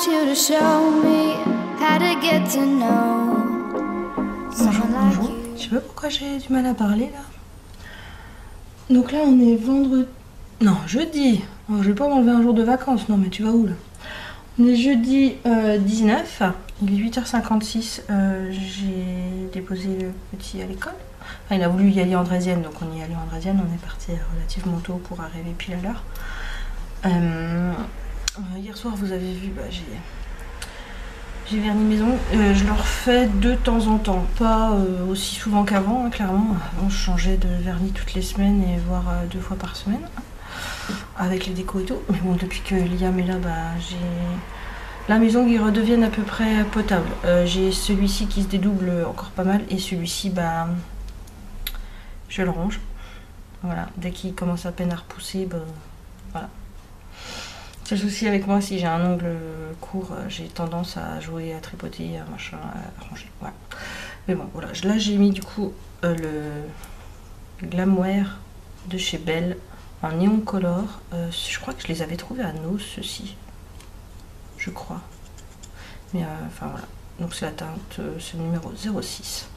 want you to show me how to get to know someone like Bonjour. you. Je sais pas pourquoi j'ai du mal à parler là? Donc là on est vendredi. Non, jeudi. Je vais pas m'enlever un jour de vacances. Non mais tu vas où là? On est jeudi euh, 19. Il est 8h56. Euh, j'ai déposé le petit à l'école. Enfin, il a voulu y aller en Drésienne, donc on y est allé en Drésienne. On est parti relativement tôt pour arriver pile à l'heure. Euh, euh, hier soir, vous avez vu, bah, j'ai j'ai verni maison. Euh, je le refais de temps en temps, pas euh, aussi souvent qu'avant, hein, clairement. Avant, je changeais de vernis toutes les semaines et voire euh, deux fois par semaine, avec les décos et tout. Mais bon, depuis que Liam est là, bah, j'ai la maison qui redevienne à peu près potable. Euh, j'ai celui-ci qui se dédouble encore pas mal et celui-ci, bah, je le range. Voilà, dès qu'il commence à peine à repousser, bah, voilà. C'est le souci avec moi, si j'ai un ongle court, euh, j'ai tendance à jouer, à tripoter, à machin, à ranger. Voilà. Mais bon, voilà. Là, j'ai mis du coup euh, le Glamware de chez Belle en néon color. Euh, je crois que je les avais trouvés à Nos, ceux-ci. Je crois. Mais euh, enfin voilà. Donc c'est la teinte, euh, c'est le numéro 06.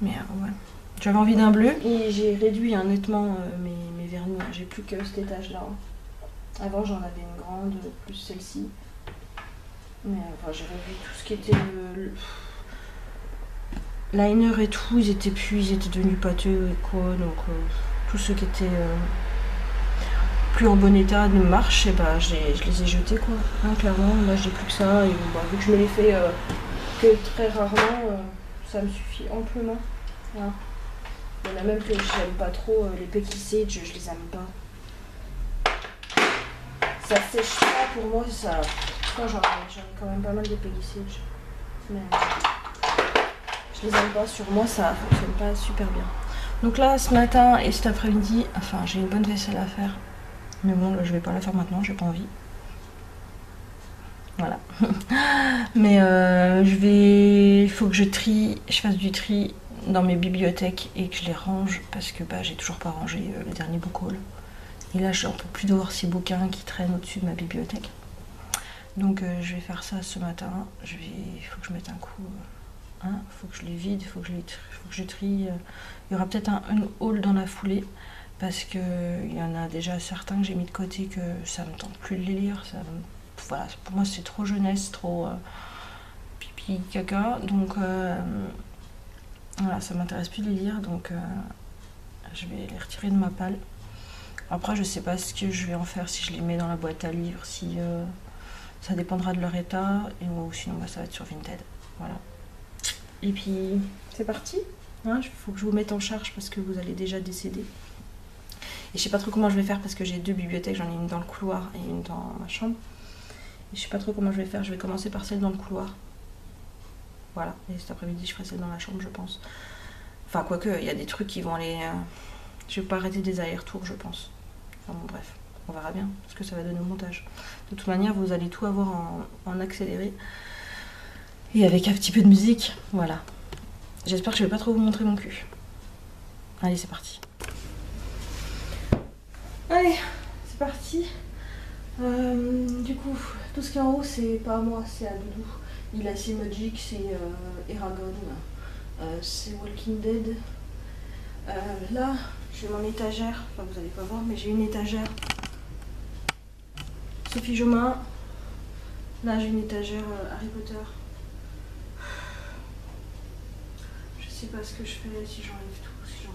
Mais euh, ouais. J'avais envie d'un bleu. Et j'ai réduit hein, nettement euh, mes, vernis. J'ai plus que cet étage-là. hein. Avant j'en avais une grande, plus celle-ci. Mais euh, enfin, j'ai réduit tout ce qui était le, liner et tout, ils étaient plus, ils étaient devenus pâteux et quoi, donc euh, tout ce qui était euh, plus en bon état de marche, et bah, j'ai- je les ai jetés quoi. Hein, clairement, là j'ai plus que ça, et bah, vu que je me les fais que très rarement, ça me suffit amplement. Il y en a même que j'aime pas trop, les Pecky Sage, je les aime pas. Ça sèche pas pour moi, ça. Pourtant, j'en ai, quand même pas mal de Sage. Mais je les aime pas, sur moi ça fonctionne pas super bien. Donc là, ce matin et cet après-midi, enfin, j'ai une bonne vaisselle à faire. Mais bon, là, je vais pas la faire maintenant, j'ai pas envie. Voilà. Mais euh, je vais. Il faut que je trie, je fasse du tri dans mes bibliothèques et que je les range parce que bah, j'ai toujours pas rangé euh, le dernier book haul. Et là, j'en peux plus de voir ces bouquins qui traînent au-dessus de ma bibliothèque. Donc, euh, je vais faire ça ce matin. Je il faut que je mette un coup. Il hein, faut que je les vide, il faut que je les, je trie. euh. Il y aura peut-être un, un haul dans la foulée parce que il y en a déjà certains que j'ai mis de côté que ça me tente plus de les lire. Voilà, pour moi, c'est trop jeunesse, trop euh, pipi, caca. Donc, euh, voilà, ça m'intéresse plus de les lire. Donc, euh, je vais les retirer de ma palle. Après, je sais pas ce que je vais en faire, si je les mets dans la boîte à livres, si euh, ça dépendra de leur état, et, ou sinon bah, ça va être sur Vinted. Voilà. Et puis, c'est parti. Il faut que je vous mette en charge parce que vous allez déjà décéder. Et je sais pas trop comment je vais faire parce que j'ai deux bibliothèques, j'en ai une dans le couloir et une dans ma chambre. Et je sais pas trop comment je vais faire, je vais commencer par celle dans le couloir. Voilà, et cet après-midi je ferai celle dans la chambre, je pense. Enfin, quoique, il y a des trucs qui vont aller. euh, Je vais pas arrêter des allers-retours, je pense. Bon, bref, on verra bien ce que ça va donner au montage. De toute manière, vous allez tout avoir en, en accéléré. Et avec un petit peu de musique, voilà. J'espère que je vais pas trop vous montrer mon cul. Allez, c'est parti. Allez, c'est parti. Euh, du coup, tout ce qui est en haut, c'est pas à moi, c'est à Doudou. Il a ses Magic, c'est euh, Eragon, euh, c'est Walking Dead. Euh, là, j'ai mon étagère, enfin vous allez pas voir, mais j'ai une étagère. Sophie Jomain. Là, j'ai une étagère euh, Harry Potter. Je sais pas ce que je fais, si j'enlève tout, si j'en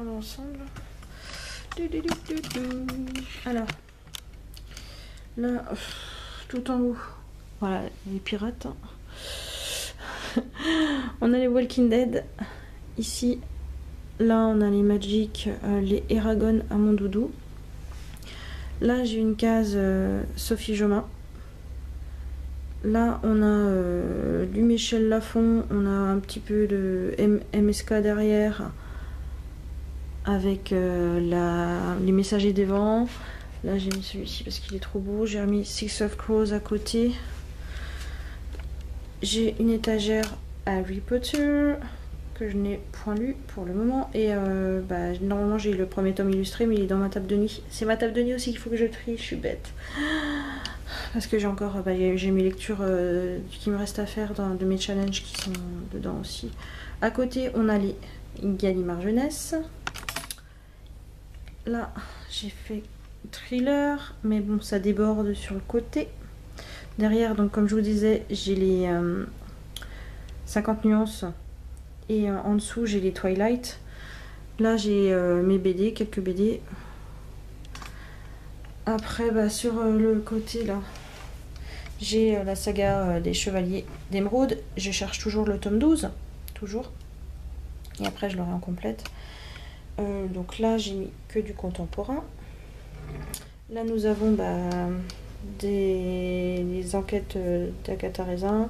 ensemble. Alors, là, tout en haut, voilà, les pirates. on a les Walking Dead. Ici, là, on a les Magic, euh, les Eragon à mon doudou. Là, j'ai une case euh, Sophie Joma. Là, on a euh, du Michel Lafon, on a un petit peu de MSK derrière avec la, les messagers des vents. Là, j'ai mis celui-ci parce qu'il est trop beau. J'ai remis Six of Crows à côté. J'ai une étagère Harry Potter que je n'ai point lu pour le moment. Et euh, bah, normalement j'ai le premier tome illustré mais il est dans ma table de nuit. C'est ma table de nuit aussi qu'il faut que je trie, je suis bête. Parce que j'ai encore, bah, j'ai mes lectures euh, qui me restent à faire dans, de mes challenges qui sont dedans aussi. À côté on a les Gallimard Jeunesse. Là j'ai fait thriller mais bon ça déborde sur le côté. Derrière, donc comme je vous disais, j'ai les 50 euh, nuances et euh, en dessous j'ai les Twilight. Là j'ai euh, mes BD, quelques BD. Après, bah, sur le côté là, j'ai la saga des Chevaliers d'Émeraude. Je cherche toujours le tome 12, toujours. Et après je l'aurai en complète. Donc là j'ai mis que du contemporain. Là nous avons bah, des, enquêtes euh, d'Agatha Raisin,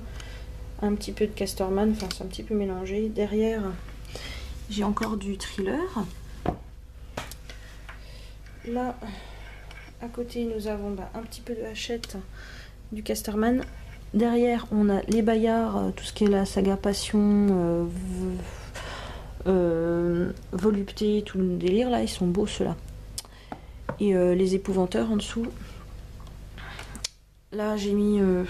un petit peu de Casterman, enfin c'est un petit peu mélangé. Derrière, j'ai encore du thriller. Là, à côté, nous avons bah, un petit peu de Hachette du Casterman. Derrière, on a les Bayards, euh, tout ce qui est la saga Passion, euh, Volupté, tout le délire là, ils sont beaux ceux-là. Et les épouvanteurs en dessous. Là, j'ai mis euh,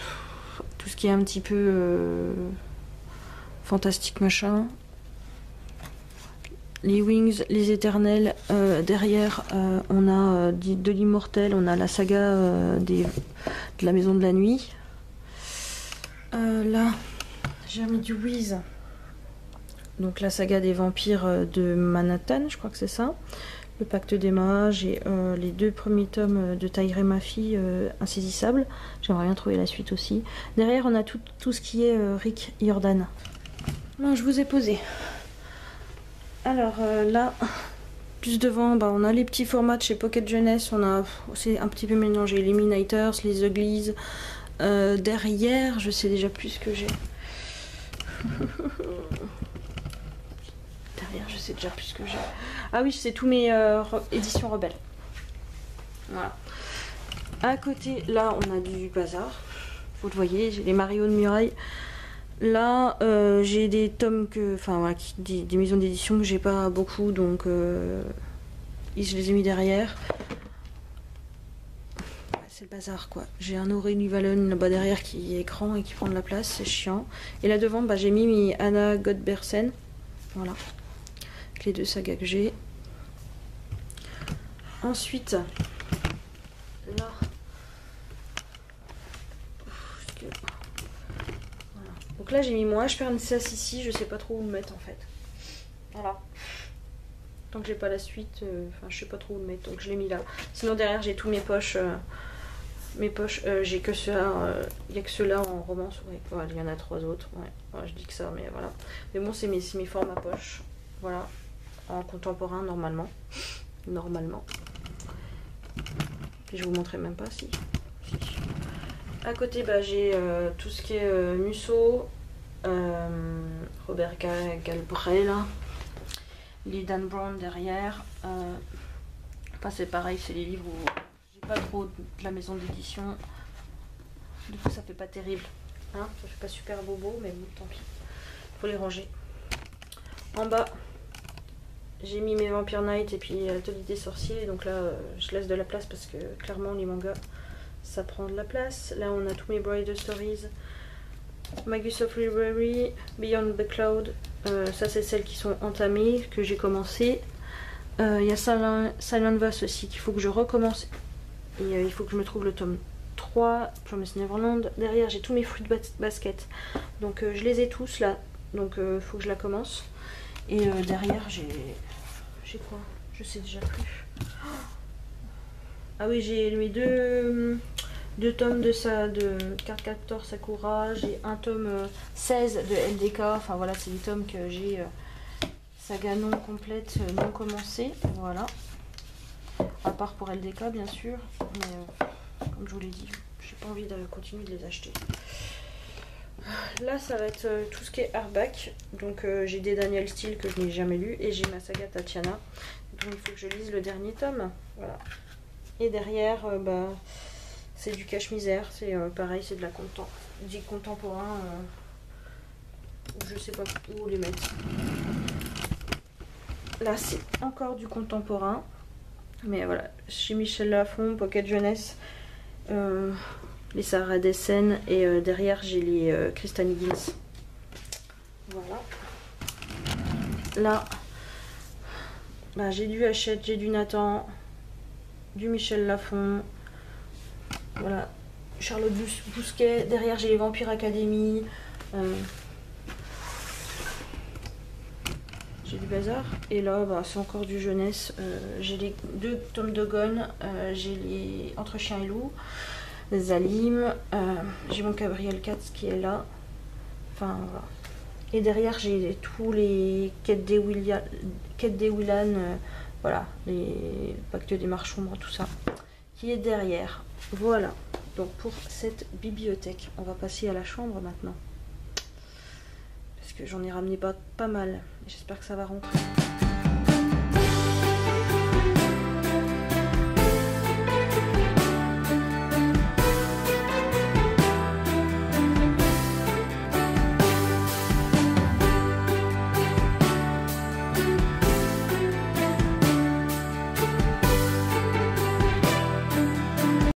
tout ce qui est un petit peu euh, fantastique machin. Les Wings, les Éternels. Euh, derrière, on a de l'immortel, on a la saga de la Maison de la Nuit. là, j'ai mis du Wiz. Donc la saga des vampires de Manhattan, je crois que c'est ça le pacte des mages et euh, les deux premiers tomes de Taïré ma fille euh, insaisissables. J'aimerais bien trouver la suite aussi. Derrière, on a tout, ce qui est euh, Rick Jordan. Là, je vous ai posé. Alors là, plus devant, bah, on a les petits formats de chez Pocket Jeunesse. On a, c'est un petit peu mélangé les les Uglies. derrière, je sais déjà plus ce que j'ai. sais déjà plus que j'ai. Ah oui, c'est tous mes euh, éditions rebelles. Voilà. À côté, là, on a du bazar. Vous le voyez, j'ai les Mario de Muraille. Là, euh, j'ai des tomes que. Enfin, des, maisons d'édition que j'ai pas beaucoup, donc. Euh, je les ai mis derrière. C'est le bazar, quoi. J'ai un Auré Nuvalen là-bas derrière qui est écran et qui prend de la place, c'est chiant. Et là devant, bah, j'ai mis mes Anna Godbersen. Voilà les deux sagas que j'ai. Ensuite, là, Donc là j'ai mis perds ça ici, je sais pas trop où le mettre en fait. Voilà. Tant que j'ai pas la suite, euh, enfin je sais pas trop où le mettre, donc je l'ai mis là. Sinon derrière j'ai tous mes poches. Euh, mes poches, euh, j'ai que ceux-là, il y a que ceux-là en romance, il y en a trois autres, ouais. je dis que ça, mais voilà. Mais bon, c'est mes, mes formats poches, voilà en contemporain normalement. Normalement. Je vous montrerai même pas si. À côté, bah, j'ai euh, tout ce qui est euh, Musso, euh, Robert Galbraith là, les Dan Brown derrière. enfin, c'est pareil, c'est les livres où j'ai pas trop de la maison d'édition. Du coup, ça fait pas terrible. Hein ça fait pas super bobo, mais bon, tant pis. Faut les ranger. En bas, j'ai mis mes Vampire Night et puis Atelier des sorciers. Donc là, euh, je laisse de la place parce que clairement, les mangas, ça prend de la place. Là, on a tous mes Bridal Stories. Magus of Library, Beyond the Cloud. Euh, ça, c'est celles qui sont entamées, que j'ai commencé. Euh, il y a Silent, Silent aussi qu'il faut que je recommence. Il faut que je me trouve le tome 3, Promise Neverland. Derrière, j'ai tous mes fruits de basket. Donc, je les ai tous là. Donc, il faut que je la commence. Et derrière, j'ai J'ai quoi? Je sais déjà plus. Ah oui, j'ai mes deux, deux tomes de ça, de Card Captor Sakura. J'ai un tome 16 de LDK. Enfin voilà, c'est des tomes que j'ai saga non complète, non commencée. Voilà. À part pour LDK, bien sûr. Mais comme je vous l'ai dit, j'ai pas envie de continuer de les acheter. Là, ça va être euh, tout ce qui est hardback. Donc, euh, j'ai des Daniel Steele que je n'ai jamais lu et j'ai ma saga Tatiana. Donc, il faut que je lise le dernier tome. Voilà. Et derrière, euh, bah, c'est du cache-misère. C'est pareil, c'est de la content du contemporain. je sais pas où les mettre. Là, c'est encore du contemporain. Mais voilà, chez Michel Lafon, Pocket Jeunesse les Sarah Dessen et euh, derrière j'ai les euh, Kristen Higgins. Voilà. Là, bah, j'ai du Hachette, j'ai du Nathan, du Michel Lafon. Voilà. Charlotte Bousquet. Derrière j'ai les Vampires Academy. Euh, j'ai du bazar. Et là, bah, c'est encore du jeunesse. j'ai les deux tomes de Gone. j'ai les Entre chiens et loups. Zalim. Euh, j'ai mon Gabriel Katz qui est là. Enfin, voilà. Et derrière, j'ai tous les quêtes des, William, quêtes des Willan, euh, voilà, les pactes des marchands, tout ça, qui est derrière. Voilà. Donc pour cette bibliothèque, on va passer à la chambre maintenant. Parce que j'en ai ramené pas, pas mal. J'espère que ça va rentrer.